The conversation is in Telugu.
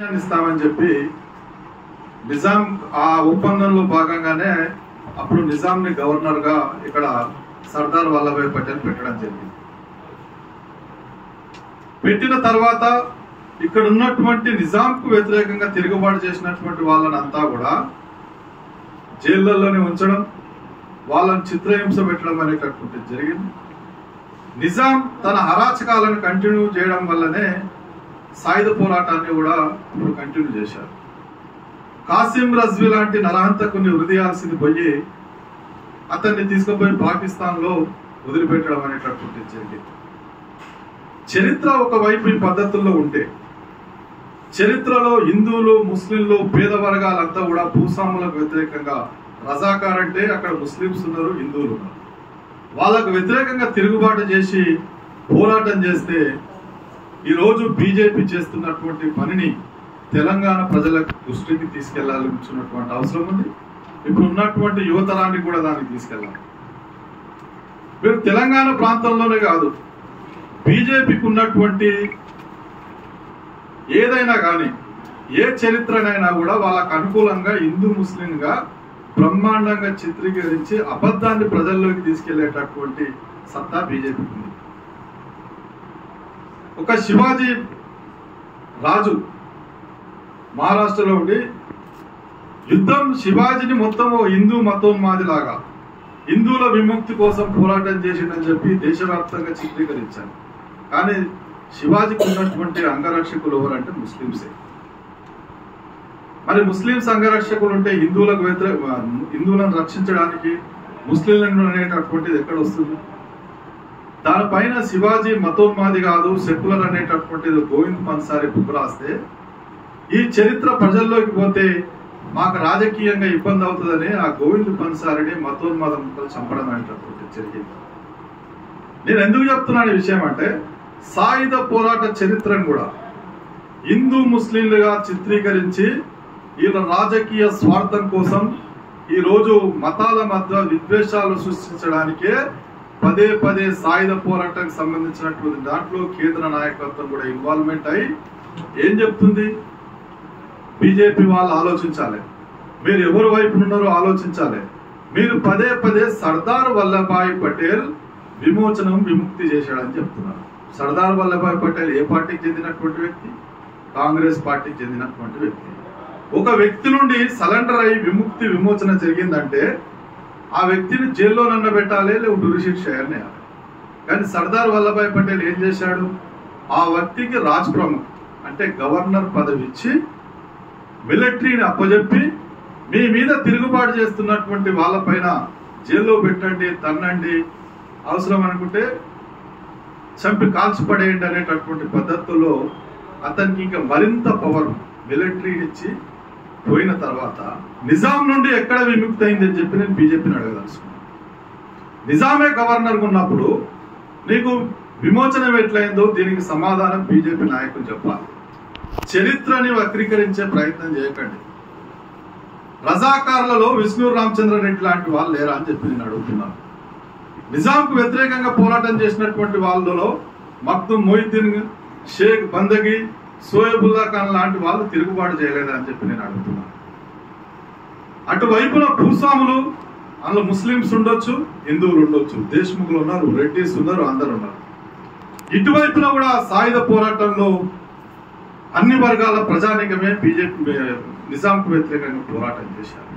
ఇస్తామని చెప్పి నిజాం ఆ ఒప్పందంలో భాగంగానే అప్పుడు నిజాంని గవర్నర్గా ఇక్కడ సర్దార్ వల్లభాయ్ పటేల్ పెట్టడం జరిగింది. పెట్టిన తర్వాత ఇక్కడ ఉన్నటువంటి నిజాంకు వ్యతిరేకంగా తిరుగుబాటు చేసినటువంటి వాళ్ళని అంతా కూడా జైళ్ళల్లోనే ఉంచడం వాళ్ళని చిత్రహింస పెట్టడం అనేటటువంటి జరిగింది. నిజాం తన అరాచకాలను కంటిన్యూ చేయడం వల్లనే సాయుధ పోరాటాన్ని కూడా ఇప్పుడు కంటిన్యూ చేశారు. కాసిం రజ్వి లాంటి నరహంతకుని హృదయాల్సింది పోయి అతన్ని తీసుకుపోయి పాకిస్తాన్లో వదిలిపెట్టడం అనేటటువంటి జరిగింది చరిత్ర ఒకవైపు ఈ పద్ధతుల్లో ఉంటే చరిత్రలో హిందువులు ముస్లింలు పేద వర్గాలంతా కూడా భూస్వాములకు వ్యతిరేకంగా రజాకార్ అంటే అక్కడ ముస్లింస్ ఉన్నారు హిందువులు ఉన్నారు. వాళ్ళకు వ్యతిరేకంగా తిరుగుబాటు చేసి పోరాటం చేస్తే ఈ రోజు బీజేపీ చేస్తున్నటువంటి పనిని తెలంగాణ ప్రజల దృష్టికి తీసుకెళ్ళాల్సినటువంటి అవసరం ఉంది. ఇప్పుడు ఉన్నటువంటి యువతరాన్ని కూడా దానికి తీసుకెళ్ళాలి మీరు తెలంగాణ ప్రాంతంలోనే కాదు బీజేపీకి ఉన్నటువంటి ఏదైనా కానీ ఏ చరిత్రనైనా కూడా వాళ్ళకు అనుకూలంగా హిందూ ముస్లింగా బ్రహ్మాండంగా చిత్రీకరించి అబద్ధాన్ని ప్రజల్లోకి తీసుకెళ్ళేటటువంటి సత్తా బీజేపీకి ఉంది. ఒక శివాజీ రాజు మహారాష్ట్రలో ఉండి యుద్ధం శివాజీని మొత్తం ఓ హిందూ మతోన్మాదిలాగా హిందువుల విముక్తి కోసం పోరాటం చేసిండని చెప్పి దేశవ్యాప్తంగా చిత్రీకరించారు. కానీ శివాజీకి ఉన్నటువంటి అంగరక్షకులు ఎవరంటే ముస్లింసే మరి ముస్లిం సంఘరక్షకులు ఉంటే హిందువులకు వ్యతిరేక హిందువులను రక్షించడానికి ముస్లింలను అనేటటువంటిది ఎక్కడ వస్తుంది? దానిపైన శివాజీ మతోన్మాది కాదు సెక్యులర్ అనేటటువంటిది గోవింద్ పన్సారి బుక్ రాస్తే ఈ చరిత్ర ప్రజల్లోకి పోతే మాకు రాజకీయంగా ఇబ్బంది అవుతుందని ఆ గోవింద్ పన్సారిని మతోన్మాదం చంపడం అనేటటువంటి జరిగింది. నేను ఎందుకు చెప్తున్నాను ఈ విషయం అంటే సాయుధ పోరాట చరిత్రను కూడా హిందూ ముస్లింలుగా చిత్రీకరించి వీళ్ళ రాజకీయ స్వార్థం కోసం ఈ రోజు మతాల మధ్య విద్వేషాలు సృష్టించడానికే పదే పదే సాయుధ పోరాటానికి సంబంధించినటువంటి దాంట్లో కేంద్ర నాయకత్వం కూడా ఇన్వాల్వ్మెంట్ అయి ఏం చెప్తుంది? బీజేపీ వాళ్ళు ఆలోచించాలి. మీరు ఎవరి వైపు ఉన్నారో ఆలోచించాలి. మీరు పదే పదే సర్దార్ వల్లభాయ్ పటేల్ విమోచనం విముక్తి చేశాడని చెప్తున్నారు. సర్దార్ వల్లభాయ్ పటేల్ ఏ పార్టీకి చెందినటువంటి వ్యక్తి? కాంగ్రెస్ పార్టీకి చెందినటువంటి వ్యక్తి. ఒక వ్యక్తి నుండి సరెండర్ అయి విముక్తి విమోచన జరిగిందంటే ఆ వ్యక్తిని జైల్లో నన్న పెట్టాలి లేకుంటే ఉరిశిక్ష చేయాలని కానీ సర్దార్ వల్లభాయ్ పటేల్ ఏం చేశాడు? ఆ వ్యక్తికి రాజ్ ప్రముఖ్ అంటే గవర్నర్ పదవి ఇచ్చి మిలిటరీని అప్పజెప్పి మీ మీద తిరుగుబాటు చేస్తున్నటువంటి వాళ్ళపైన జైల్లో పెట్టండి తన్నండి అవసరం అనుకుంటే చంపి కాల్చిపడేయండి అనేటటువంటి పద్ధతుల్లో అతనికి ఇంకా మరింత పవర్ మిలిటరీని ఇచ్చి పోయిన తర్వాత నిజాం నుండి ఎక్కడ విముక్తి అయింది అని చెప్పి నేను బీజేపీని అడగదలుచుకున్నాను నిజామే గవర్నర్ ఉన్నప్పుడు నీకు విమోచనం ఎట్లయిందో దీనికి సమాధానం బీజేపీ నాయకులు చెప్పాలి. చరిత్రని వక్రీకరించే ప్రయత్నం చేయకండి. రజాకారులలో విష్ణు రామచంద్ర రెడ్డి లాంటి వాళ్ళు లేరా అని చెప్పి నేను అడుగుతున్నాను. నిజాంకు వ్యతిరేకంగా పోరాటం చేసినటువంటి వాళ్ళలో మక్తు మొయిద్దీన్ షేక్ బందగి సోయబుల్లా ఖాన్ లాంటి వాళ్ళు తిరుగుబాటు చేయలేదని చెప్పి నేను అడుగుతున్నాను అటువైపున భూస్వాములు అందులో ముస్లింస్ ఉండొచ్చు హిందువులు ఉండొచ్చు దేశ్ముఖులు ఉన్నారు రెడ్డిస్ ఉన్నారు అందరు ఉన్నారు. ఇటువైపున కూడా సాయుధ పోరాటంలో అన్ని వర్గాల ప్రజానికమే బీజేపీ నిజాంకు వ్యతిరేకంగా పోరాటం చేశారు.